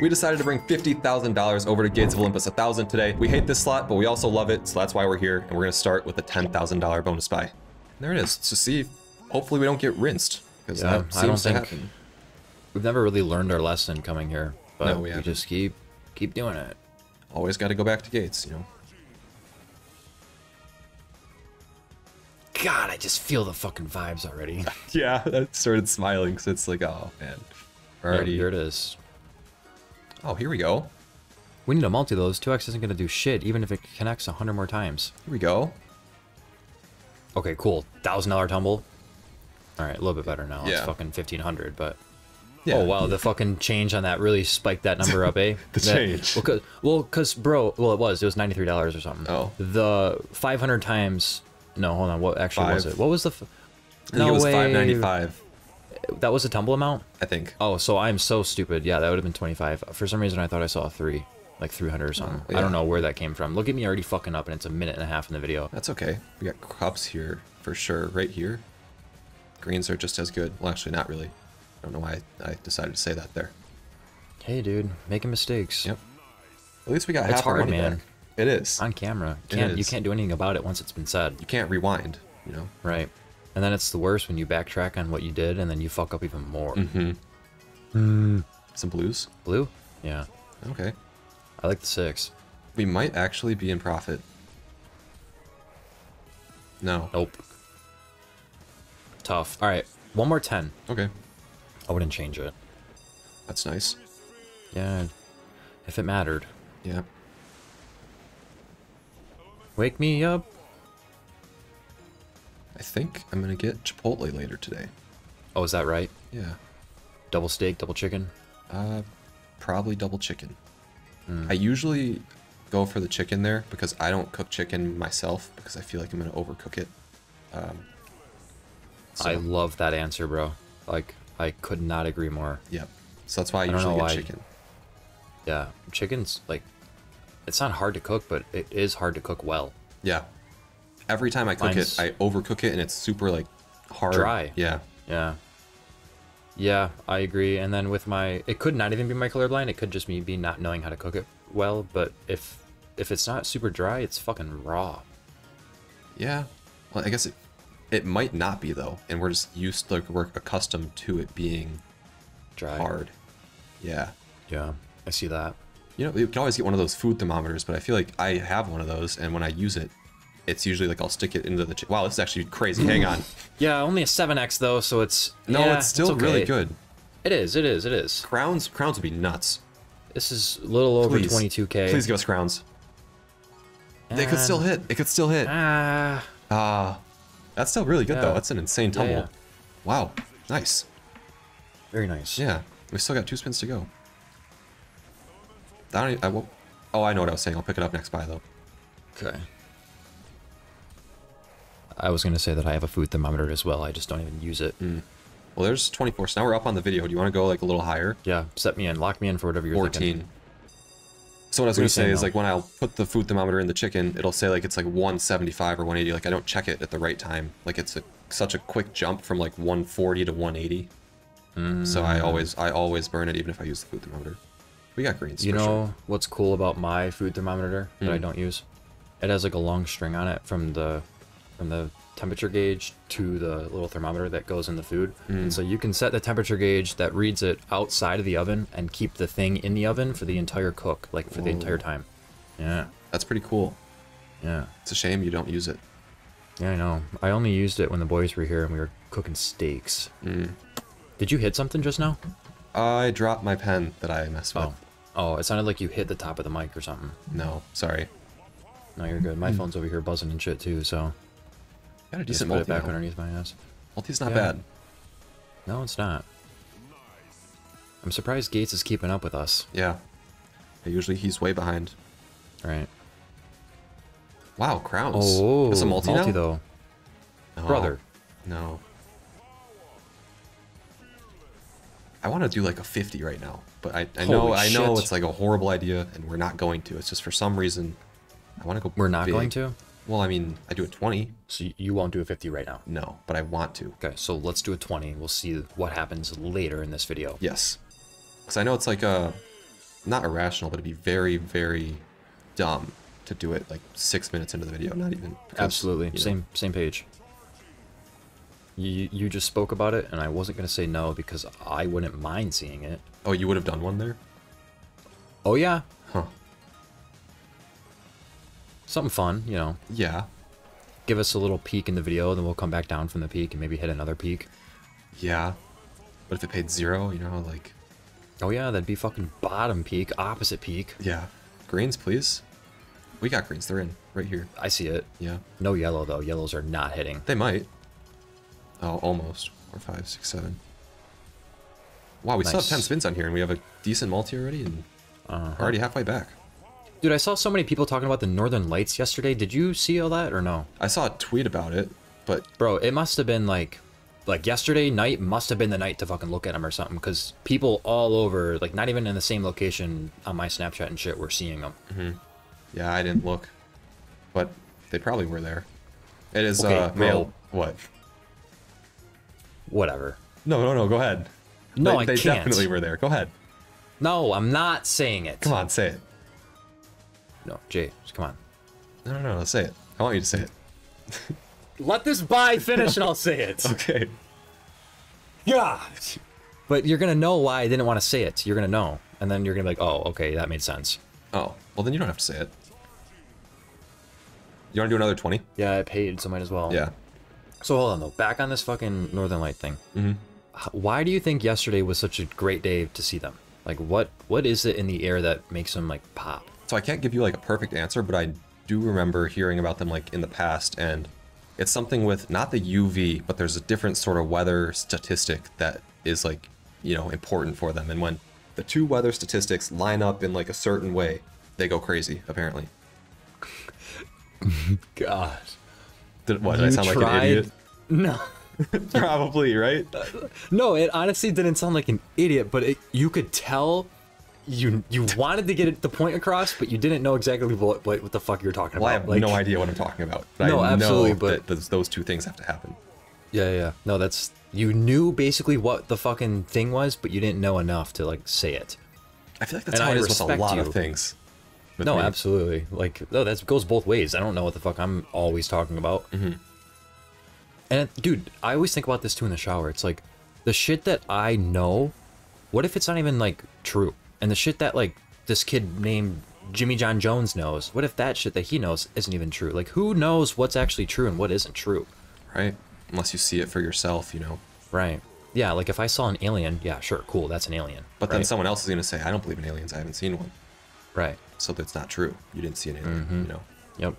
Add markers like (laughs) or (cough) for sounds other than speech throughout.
We decided to bring $50,000 over to Gates of Olympus 1000 today. We hate this slot, but we also love it, so that's why we're here, and we're gonna start with a $10,000 bonus buy. And there it is, So see, hopefully we don't get rinsed, because Yeah, that I don't seems to think- happen. We've never really learned our lesson coming here, but No, we we, just keep keep doing it. Always gotta go back to Gates, you know? God, I just feel the fucking vibes already. (laughs) Yeah, I started smiling, because it's like, oh man. We're Yeah, Already. here it is. Oh, here we go. We need a multi those. 2x isn't gonna do shit, even if it connects a hundred more times. Here we go. Okay, cool. Thousand dollar tumble. All right, a little bit better now. It's fucking fifteen hundred, but Yeah. oh wow, the fucking change on that really spiked that number up, eh? (laughs) The That- change. Well, cause, well, 'cause, bro, well, it was. It was ninety three dollars or something. Oh. The five hundred times. No, hold on. What actually was it? What was the? Think it was way. 595 That was a tumble amount. I think. Oh, so I'm so stupid. Yeah, that would have been 25. For some reason, I thought I saw a three, like 300 or something. Yeah. I don't know where that came from. Look at me already fucking up, and it's a minute and a half in the video. That's okay. We got crops here for sure, right here. Greens are just as good. Well, actually, not really. I don't know why I decided to say that there. Hey, dude, making mistakes Yep. At least we got It's half hard, man. back. It is. on camera. Can't you can't do anything about it once it's been said, You can't rewind, you know? right? And then it's the worst when you backtrack on what you did, and then you fuck up even more. Mm-hmm. Some blues. Blue? Yeah, Okay. I like the six. We might actually be in profit. No. Nope. Tough. All right, one more ten. Okay. I wouldn't change it. That's nice. Yeah, if it mattered. Yeah. Wake me up. I think I'm gonna get Chipotle later today. Oh, is that right? Yeah. Double steak, double chicken. Uh, probably double chicken. Hmm. I usually go for the chicken there because I don't cook chicken myself because I feel like I'm gonna overcook it. Um, so, I love that answer, bro. Like, I could not agree more. Yep. So that's why I I usually get why- chicken. Yeah, chicken's like, it's not hard to cook, but it is hard to cook well. Yeah. Every time I cook Mine's- it, I overcook it and it's super like hard. Dry. Yeah. Yeah. Yeah, I agree. And then with my, it could not even be my colorblind. It could just me be not knowing how to cook it well. But if if it's not super dry, it's fucking raw. Yeah. Well, I guess it it might not be though, and we're just used like we're accustomed to it being Dry. hard. Yeah. Yeah, I see that. You know, you can always get one of those food thermometers, but I feel like I have one of those, and when I use it, it's usually like I'll stick it into the. Ch- wow, this is actually crazy. Hang on. (laughs) Yeah, only a 7x though, so it's No, yeah, it's still really okay. good. It is. It is. It is. Crowns, crowns would be nuts. This is a little over Please, 22k. Please give us crowns. It could still hit. It could still hit. Ah, Ah, that's still really good though. That's an insane tumble. yeah. Wow, nice. very nice. Yeah, we still got two spins to go. I don't. e- I won't. Oh, I know what I was saying. I'll pick it up next buy though. Okay. I was gonna say that I have a food thermometer as well. I just don't even use it. Mm. Well, there's 24. So now we're up on the video. Do you want to go like a little higher? Yeah, set me in, lock me in for whatever you're 14. thinking. So what I was What gonna say is now? like when I'll put the food thermometer in the chicken, it'll say like it's like 175 or 180. Like I don't check it at the right time. Like it's a, such a quick jump from like 140 to 180. So I Mm. always I always burn it even if I use the food thermometer. We got greens. You know sure. what's cool about my food thermometer that I Mm. don't use? It has like a long string on it from the from the temperature gauge to the little thermometer that goes in the food. Mm. And so you can set the temperature gauge that reads it outside of the oven and keep the thing in the oven for the entire cook, like for the entire time. Yeah. That's pretty cool. Yeah. It's a shame you don't use it. Yeah, I know. I only used it when the boys were here and we were cooking steaks. Mm. Did you hit something just now? I dropped my pen that I messed with. Oh. Oh, it sounded like you hit the top of the mic or something. No, sorry. No, you're good. My phone's over here buzzing and shit too, so Got a decent multi. back underneath my ass. Multi's not Yeah. bad. No, it's not. I'm surprised Gates is keeping up with us. Yeah. Usually he's way behind. Right. Wow, crowns. Oh, it's a multi, now? though. No. Brother. No. I want to do like a 50 right now, but I, I know I know it's like a horrible idea, and we're not going to. It's just for some reason I want to go. We're not big. going to? Well, I mean, I do a 20. So you won't do a 50 right now. No, but I want to. Okay, so let's do a 20. We'll see what happens later in this video. Yes, because I know it's like a not irrational, but it'd be very, very dumb to do it like six minutes into the video. Not even Absolutely. you know, Same same page. You you just spoke about it, and I wasn't gonna say no because I wouldn't mind seeing it. Oh, you would have done one there? Oh yeah. Something fun, you know. Yeah. Give us a little peek in the video, then we'll come back down from the peak and maybe hit another peak. Yeah. But if it paid zero, you know, like, Oh yeah, that'd be fucking bottom peak, opposite peak. yeah. Greens, please. We got greens. They're in right here. I see it. Yeah. No yellow though. Yellows are not hitting. They might. Oh, almost. Four, five, six, seven. Wow, we still have 10 spins on here, and we have a decent multi already, and Uh-huh. already halfway back. Dude, I saw so many people talking about the Northern Lights yesterday. Did you see all that or no? I saw a tweet about it, but Bro, it must have been like, like yesterday night must have been the night to fucking look at them or something. Because people all over, like not even in the same location on my Snapchat and shit, were seeing them. yeah, I didn't look. But they probably were there. It is Okay, uh, bro. male. What? Whatever. No, no, no. Go ahead. No, they, I they can't. definitely were there. Go ahead. No, I'm not saying it. Come on, say it. No, Jay, just come on. No, no, no. Say it. I want you to say it. Let this buy finish and I'll say it. (laughs) Okay. Yeah. But you're gonna know why I didn't want to say it. You're gonna know, and then you're gonna be like, "Oh, okay, that made sense." Oh, well then you don't have to say it. You want to do another 20? Yeah, I paid, so might as well. Yeah. So hold on though. Back on this fucking Northern Light thing. Mm-hmm. Why do you think yesterday was such a great day to see them? Like, what what is it in the air that makes them like pop? So I can't give you like a perfect answer, but I do remember hearing about them like in the past, and it's something with not the UV, but there's a different sort of weather statistic that is like you know important for them, and when the two weather statistics line up in like a certain way, they go crazy. Apparently, (laughs) God. did, what did I sound like an idiot? No. (laughs) Probably right. (laughs) No, it honestly didn't sound like an idiot, but it, you could tell you you wanted to get the point across, but you didn't know exactly what what, what the fuck you're talking Well, I have Like- no idea what I'm talking about. No, I absolutely, but- that those, those two things have to happen. Yeah, yeah. No, that's you knew basically what the fucking thing was, but you didn't know enough to like say it. I feel like that's And how I it is with a lot you. of things. No, me. absolutely. Like, no, that goes both ways. I don't know what the fuck I'm always talking about. Mm-hmm. And dude, I always think about this too in the shower. It's like the shit that I know. What if it's not even like true? And the shit that like this kid named Jimmy John Jones knows. What if that shit that he knows isn't even true? Like, who knows what's actually true and what isn't true? right? Unless you see it for yourself, you know. Right. Yeah. Like if I saw an alien, yeah, sure, cool, that's an alien. But then someone else is going to say, I don't believe in aliens. I haven't seen one. Right. So that's not true. You didn't see an alien, Mm-hmm. you know. Yep.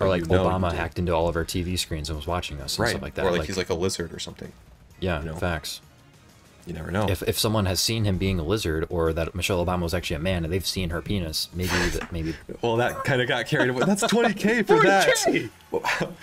Or Or like you know you Obama hacked into all of our TV screens and was watching us and Right. stuff like that. Or like, he's like a lizard or something. yeah, you know. facts. You never know. If if someone has seen him being a lizard, or that Michelle Obama was actually a man, and they've seen her penis, maybe that maybe. (laughs) well, that kind of got carried away. That's 20K for (laughs) that. 40K!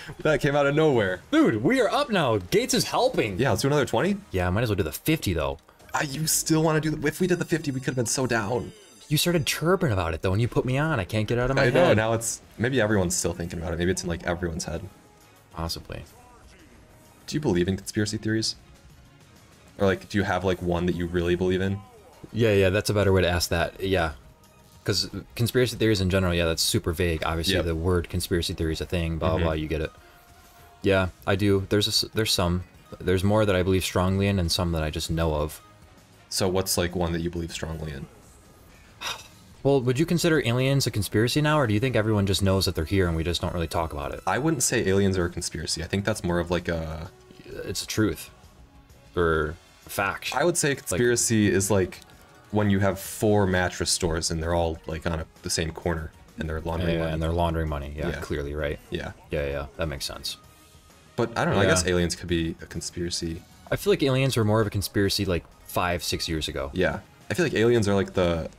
(laughs) that came out of nowhere. Dude, we are up now. Gates is helping. Yeah, let's do another 20. Yeah, I might as well do the fifty though. Ah, you still want to do the, If we did the 50, we could have been so down. You started chirping about it though, and you put me on. I can't get out of my I know. Now it's. Maybe everyone's still thinking about it. Maybe it's in like everyone's head. Possibly. Do you believe in conspiracy theories? Or like, do you have like one that you really believe in? Yeah, yeah, that's a better way to ask that. Yeah. Because conspiracy theories in general, yeah, that's super vague. Obviously, Yep. the word conspiracy theory is a thing. Blah Mm-hmm. blah. You get it. Yeah, I do. There's a there's some. There's more that I believe strongly in, and some that I just know of. So what's like one that you believe strongly in? (sighs) Well, would you consider aliens a conspiracy now, or do you think everyone just knows that they're here and we just don't really talk about it? I wouldn't say aliens are a conspiracy. I think that's more of like a. It's a truth, or fact. I would say conspiracy is like when you have four mattress stores and they're all like on a, the same corner and they're laundering yeah, money. and they're laundering money. Yeah, Yeah. clearly, right? yeah, Yeah, yeah, that makes sense. but I don't know. I guess aliens could be a conspiracy. I feel like aliens were more of a conspiracy like five, six years ago. Yeah, I feel like aliens are like the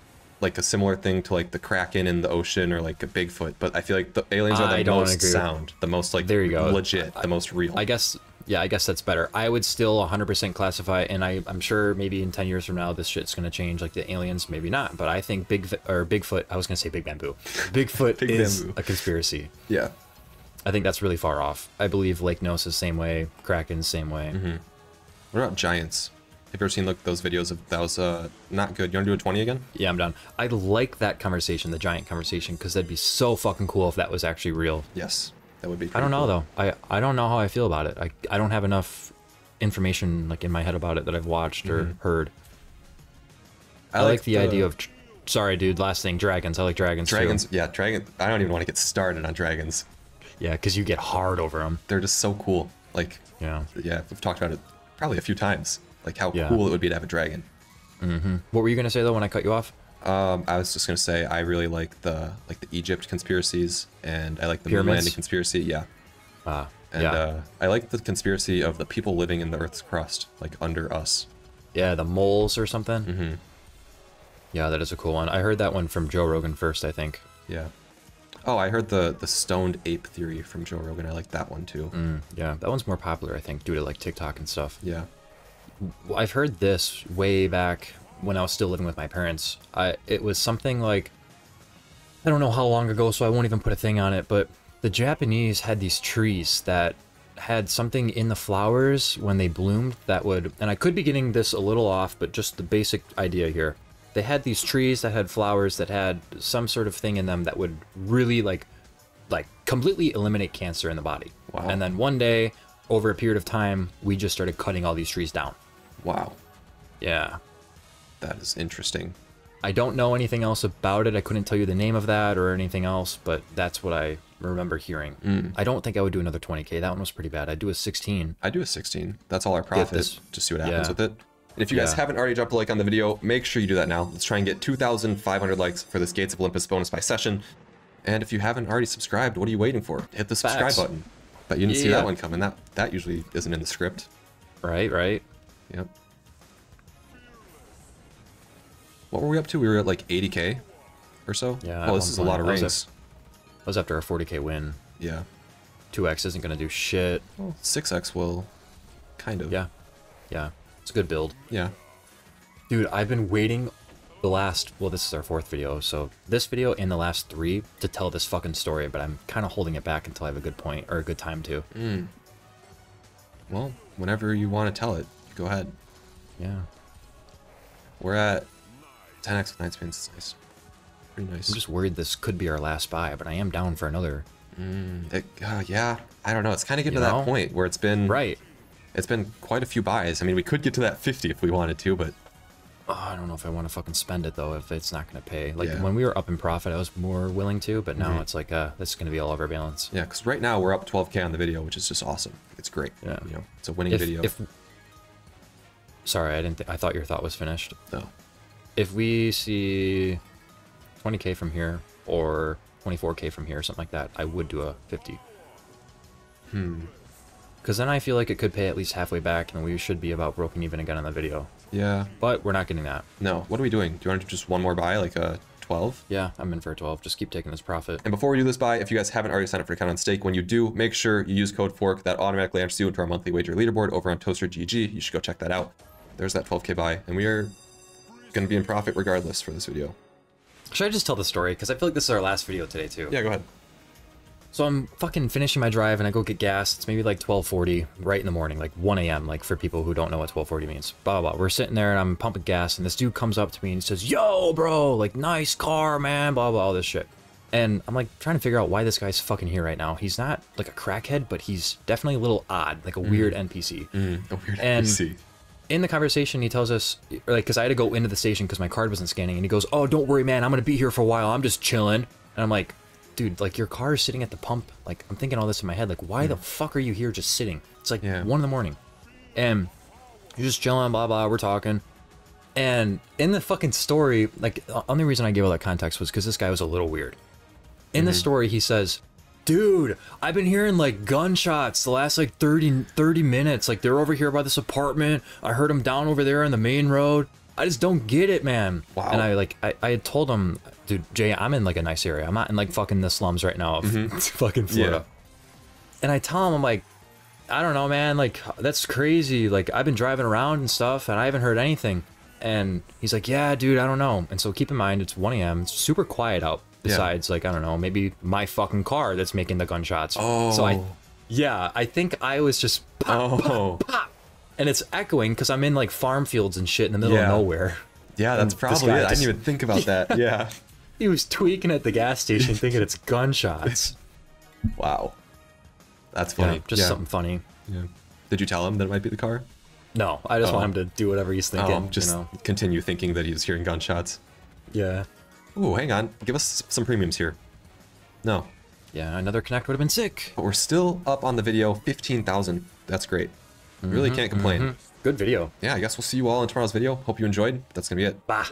like a similar thing to like the kraken in the ocean or like a Bigfoot. But I feel like the aliens are the most sound, the most like There you go. legit, the most real. I guess, yeah, I guess that's better. I would still 100% classify, and I, I'm sure maybe in 10 years from now, this shit's gonna change. Like the aliens, maybe not. But I think Big or Bigfoot. I was gonna say Big Bamboo. Bigfoot (laughs) Big is Bamboo. a conspiracy. yeah. I think that's really far off. I believe Lake Ness is same way, Kraken's same way. What about giants? Have you ever seen like those videos of that was uh not good? You want to do a 20 again? Yeah, I'm done. I'd like that conversation, the giant conversation, because that'd be so fucking cool if that was actually real. Yes, that would be. I don't know cool. though. I I don't know how I feel about it. I I don't have enough information like in my head about it that I've watched or Mm-hmm. heard. I, like, the, idea of. Sorry, dude. Last thing, dragons. I like dragons. too. dragons. Yeah, dragon. I don't even want to get started on dragons. Yeah, because you get hard over them. They're just so cool. Like, Yeah. yeah, we've talked about it probably a few times. Like how Yeah. cool it would be to have a dragon. What were you gonna say though when I cut you off? Um, I was just gonna say I really like the like the Egypt conspiracies, and I like the moon Pyramids? landing conspiracy. Yeah, Ah, and yeah, uh, I like the conspiracy of the people living in the Earth's crust, like under us. yeah, the moles or something. Mm-hmm. Yeah, that is a cool one. I heard that one from Joe Rogan first. I think. Yeah. Oh, I heard the the stoned ape theory from Joe Rogan. I like that one too. Mm, yeah, that one's more popular. I think due to like TikTok and stuff. Yeah. I've heard this way back when I was still living with my parents. I it was something like I don't know how long ago, so I won't even put a thing on it, but the Japanese had these trees that had something in the flowers when they bloomed that would and I could be getting this a little off, but just the basic idea here. They had these trees that had flowers that had some sort of thing in them that would really like like completely eliminate cancer in the body. Wow. And then one day, over a period of time, we just started cutting all these trees down. Wow. Yeah. That is interesting. I don't know anything else about it. I couldn't tell you the name of that or anything else, but that's what I remember hearing. Mm. I don't think I would do another 20k. That one was pretty bad. I'd do a 16. I do a 16. That's all our profit. this- Just see what happens yeah. with it. And if you guys Yeah. haven't already dropped a like on the video, make sure you do that now. Let's try and get 2,500 likes for this Gates of Olympus bonus buy session. And if you haven't already subscribed, what are you waiting for? Hit the subscribe Facts. button. But you didn't see that one coming. That that usually isn't in the script. Right, right. Yep. What were we up to? We were at like 80k or so. Yeah, Oh, this is a lot of point. I was rings. That was after a 40k win. Yeah. 2x isn't going to do shit. Well, 6x will kind of. Yeah. Yeah. It's a good build. Yeah. Dude, I've been waiting the last, well, this is our fourth video, so this video and the last three to tell this fucking story, but I'm kind of holding it back until I have a good point or a good time to. Mm. Well, whenever you want to tell it, go ahead. Yeah. We're at 10x with spins. It's nice. Pretty nice. I'm just worried this could be our last buy, but I am down for another. It- uh, yeah, I don't know. It's kind of getting You to know? that point where it's been Right. It's been quite a few buys. I mean, we could get to that 50 if we wanted to, but Oh, I don't know if I want to fucking spend it though if it's not going to pay. Like Yeah. when we were up in profit, I was more willing to, but now Mhm. it's like uh this is going to be all over balance. yeah, because right now we're up 12k on the video, which is just awesome. It's great. Yeah. You know, it's a winning If, video. if Sorry, I didn't I thought your thought was finished. no. If we see 20k from here or 24k from here, something like that, I would do a 50. Hmm. Cuz then I feel like it could pay at least halfway back and we should be about broken even again on the video. Yeah. But we're not getting that. No. What are we doing? Do you want to do just one more buy, like a 12? Yeah, I'm in for a 12. Just keep taking this profit. And before we do this buy, if you guys haven't already signed up for account on stake, when you do, make sure you use code FORK. That automatically enters you into our monthly wager leaderboard over on Toaster GG. You should go check that out. There's that 12k buy, and we are going to be in profit regardless for this video. Should I just tell the story? Because I feel like this is our last video today, too. Yeah, go ahead. So I'm fucking finishing my drive and I go get gas. It's maybe like 12:40 right in the morning, like 1 a.m. Like for people who don't know what 12:40 means. Blah, blah blah. We're sitting there and I'm pumping gas and this dude comes up to me and he says, "Yo, bro, like nice car, man." Blah blah all this shit. And I'm like trying to figure out why this guy's fucking here right now. He's not like a crackhead, but he's definitely a little odd, like a weird NPC. Mm, a weird And- NPC. In the conversation, he tells us, like, because I had to go into the station because my card wasn't scanning, and he goes, "Oh, don't worry, man. I'm gonna be here for a while. I'm just chilling." And I'm like, "Dude, like your car is sitting at the pump. Like, I'm thinking all this in my head. Like, why the hmm. fuck are you here just sitting? It's like Yeah. one in the morning, and you're just chilling. Blah blah. We're talking." And in the fucking story, like, the only reason I gave all that context was because this guy was a little weird. In the mm-hmm. story, he says, Dude, I've been hearing like gunshots the last like 30, 30 minutes. Like they're over here by this apartment. I heard them down over there on the main road. I just don't get it, man. Wow. And I like, I, I had told him, dude, Jay, I'm in like a nice area. I'm not in like fucking the slums right now of mm-hmm. (laughs) fucking Florida. Yeah. And I tell him, I'm like, I don't know, man. Like, that's crazy. Like, I've been driving around and stuff, and I haven't heard anything. And he's like, Yeah, dude, I don't know. And so keep in mind, it's 1 a.m. It's super quiet out. Yeah. Besides, like, I don't know, maybe my fucking car that's making the gunshots. Oh. So I, oh. yeah, I think I was just pop, Oh. pop. and it's echoing because I'm in like farm fields and shit in the middle Yeah. of nowhere. Yeah, that's this probably it. I didn't even think about that. (laughs) Yeah. He was tweaking at the gas station thinking it's (laughs) gunshots. Wow. That's Yeah, funny. just yeah. something funny. Yeah. Did you tell him that it might be the car? No, I just Oh. want him to do whatever he's thinking. Oh, just you know? continue thinking that he's hearing gunshots. Yeah. Ooh, hang on. Give us some premiums here. No. Yeah, another connect would have been sick. But we're still up on the video, 15,000. That's great. Really Mm-hmm, can't complain. Good video. Yeah, I guess we'll see you all in tomorrow's video. Hope you enjoyed. That's going to be it. Bah.